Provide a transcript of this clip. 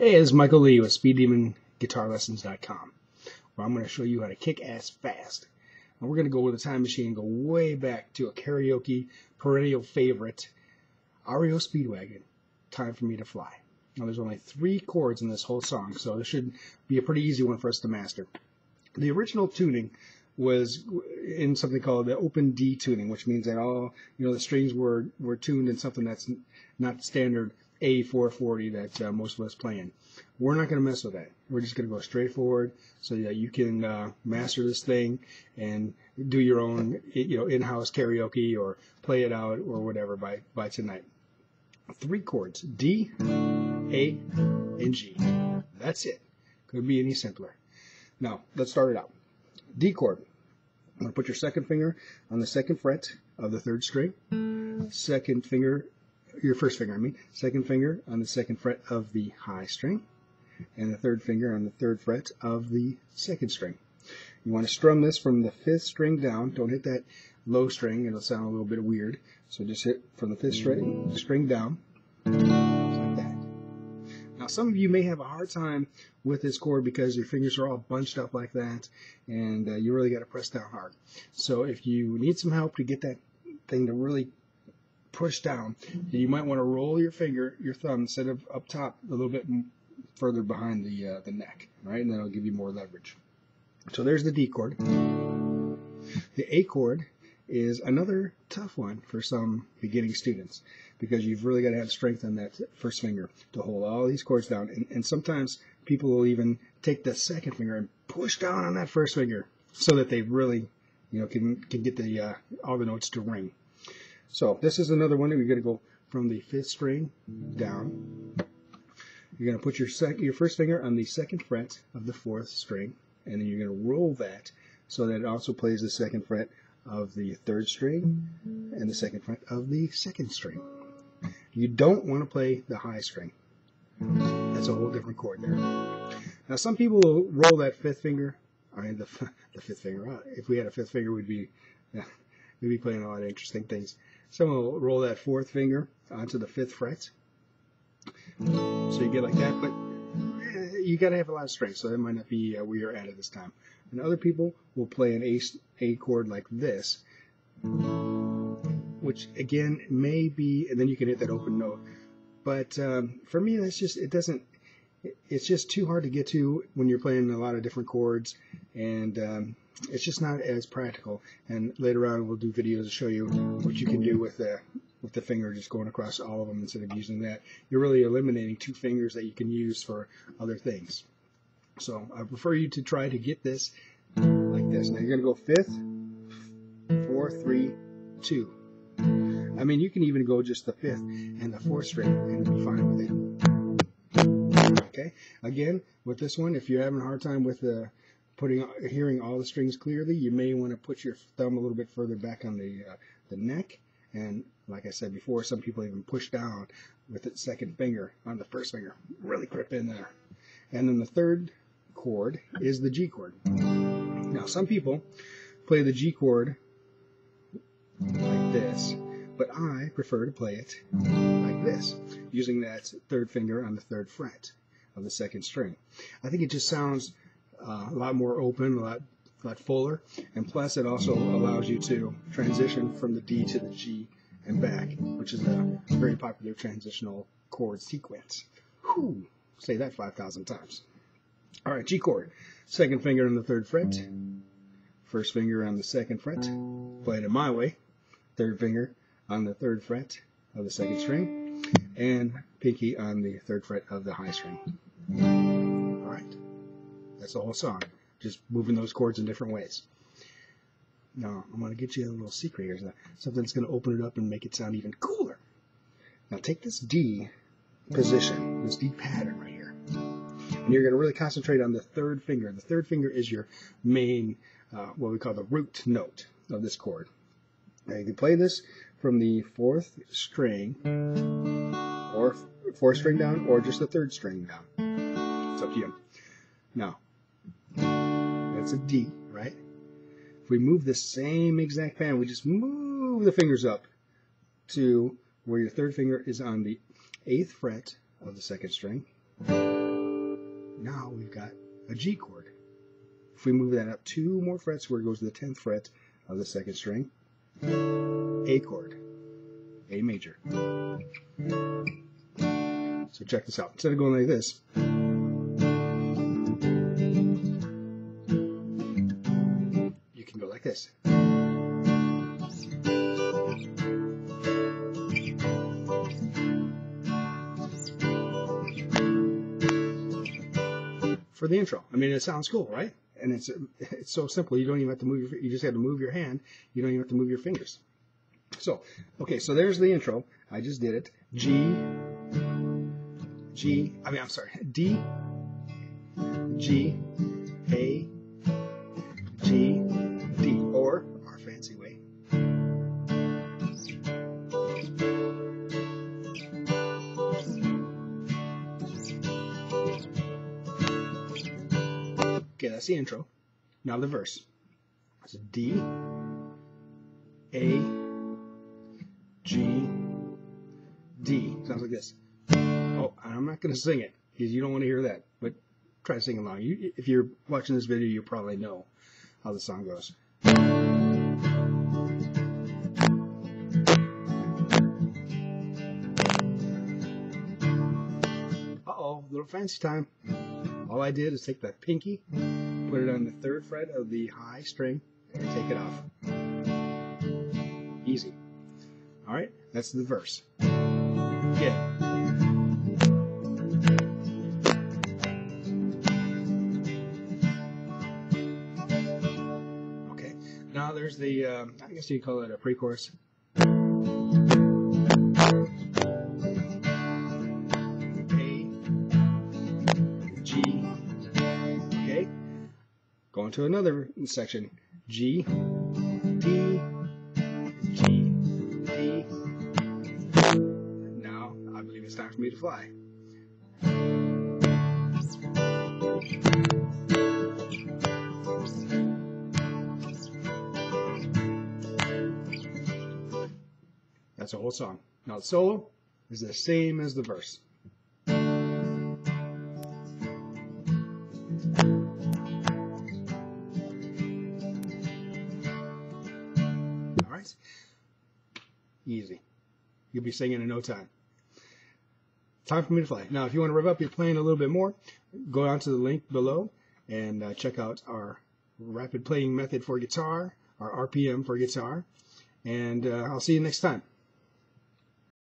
Hey, this is Michael Lee with SpeedDemonGuitarLessons.com, where I'm going to show you how to kick ass fast. And we're going to go with a time machine and go way back to a karaoke perennial favorite, REO Speedwagon, Time for Me to Fly. Now, there's only three chords in this whole song, so this should be a pretty easy one for us to master. The original tuning was in something called the open D tuning, which means that all you know the strings were were tuned in something that's not standard A440 that uh, most of us play in. We're not going to mess with that. We're just going to go straight forward so that you can uh, master this thing and do your own you know in-house karaoke or play it out or whatever by by tonight. Three chords: D, A, and G. That's it. Could be any simpler. Now let's start it out. D chord. I'm going to put your second finger on the second fret of the third string. Second finger, your first finger, I mean, second finger on the second fret of the high string. And the third finger on the third fret of the second string. You want to strum this from the fifth string down. Don't hit that low string. It'll sound a little bit weird. So just hit from the fifth string, string down some of you may have a hard time with this chord because your fingers are all bunched up like that and uh, you really got to press down hard. So if you need some help to get that thing to really push down, And you might want to roll your finger, your thumb, instead of up top a little bit further behind the, uh, the neck, right? And that'll give you more leverage. So there's the D chord. The A chord is another tough one for some beginning students because you've really got to have strength on that first finger to hold all these chords down. And, and sometimes people will even take the second finger and push down on that first finger so that they really, you know, can can get the uh, all the notes to ring. So this is another one that we're going to go from the fifth string down. You're going to put your your first finger on the second fret of the fourth string, and then you're going to roll that so that it also plays the second fret of the third string and the second fret of the second string. You don't want to play the high string. That's a whole different chord there. Now some people will roll that fifth finger, I mean the, the fifth finger. Uh, if we had a fifth finger, we'd be we'd be playing a lot of interesting things. Some will roll that fourth finger onto the fifth fret. So you get like that, but eh, you got to have a lot of strength, so that might not be uh, where you're at at this time. And other people will play an A, A chord like this, which again may be, and then you can hit that open note. But um, for me, that's just, it doesn't, it's just too hard to get to when you're playing a lot of different chords, and um, it's just not as practical. And later on, we'll do videos to show you what you can do with the with the finger just going across all of them instead of using that. You're really eliminating two fingers that you can use for other things. So I prefer you to try to get this like this. Now you're to go fifth, four, three, two. I mean, you can even go just the fifth and the fourth string and be fine with it. Again, with this one, if you're having a hard time with the uh, putting hearing all the strings clearly, you may want to put your thumb a little bit further back on the uh, the neck. And like I said before, some people even push down with the second finger on the first finger, really grip in there. And then the third chord is the G chord. Now, some people play the G chord like this, but I prefer to play it like this, using that third finger on the third fret of the second string. I think it just sounds uh, a lot more open, a lot, a lot fuller, and plus it also allows you to transition from the D to the G and back, which is a very popular transitional chord sequence. Whew, say that 5,000 times. All right, G chord. Second finger on the third fret. First finger on the second fret. Playing it in my way. Third finger on the third fret of the second string. And pinky on the third fret of the high string. That's the whole song. Just moving those chords in different ways. Now, I'm going to get you a little secret here. Something that's going to open it up and make it sound even cooler. Now, take this D position, this D pattern right here and you're going to really concentrate on the third finger. The third finger is your main, uh, what we call the root note of this chord. Now you can play this from the fourth string, or fourth string down, or just the third string down. It's up to you. Now, that's a D, right? If we move the same exact pattern, we just move the fingers up to where your third finger is on the eighth fret of the second string now we've got a G chord. If we move that up two more frets where it goes to the 10th fret of the second string, A chord, A major. So check this out. Instead of going like this, For the intro. I mean, it sounds cool, right? And it's it's so simple. You don't even have to move your. You just have to move your hand. You don't even have to move your fingers. So, okay, so there's the intro. I just did it. G, G, I mean, I'm sorry, D, G, A, Okay, that's the intro. Now the verse. It's D, A, G, D. Sounds like this. Oh, I'm not going to sing it because you don't want to hear that. But try singing along. You, if you're watching this video, you probably know how the song goes. Uh-oh, little fancy time. All I did is take the pinky, put it on the third fret of the high string, and take it off. Easy. All right, that's the verse. Yeah. Okay, now there's the, um, I guess you call it a pre-chorus. Going to another section, G, D, G, D. Now, I believe it's time for me to fly. That's a whole song. Now, the solo is the same as the verse. Easy. You'll be singing in no time. Time for me to fly. Now, if you want to rev up your playing a little bit more, go down to the link below and uh, check out our rapid playing method for guitar, our RPM for guitar, and uh, I'll see you next time.